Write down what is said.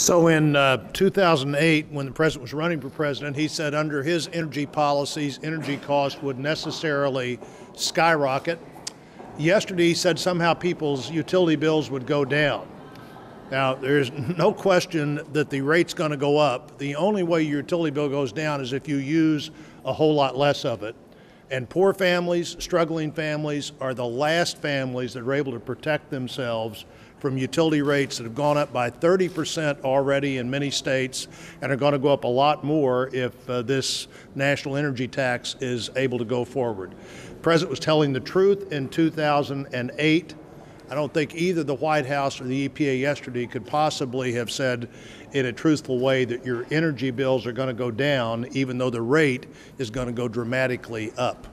So in uh, 2008, when the president was running for president, he said under his energy policies, energy costs would necessarily skyrocket. Yesterday, he said somehow people's utility bills would go down. Now, there's no question that the rate's going to go up. The only way your utility bill goes down is if you use a whole lot less of it. And poor families, struggling families, are the last families that are able to protect themselves from utility rates that have gone up by 30% already in many states and are going to go up a lot more if uh, this national energy tax is able to go forward. The president was telling the truth in 2008. I don't think either the White House or the EPA yesterday could possibly have said in a truthful way that your energy bills are going to go down, even though the rate is going to go dramatically up.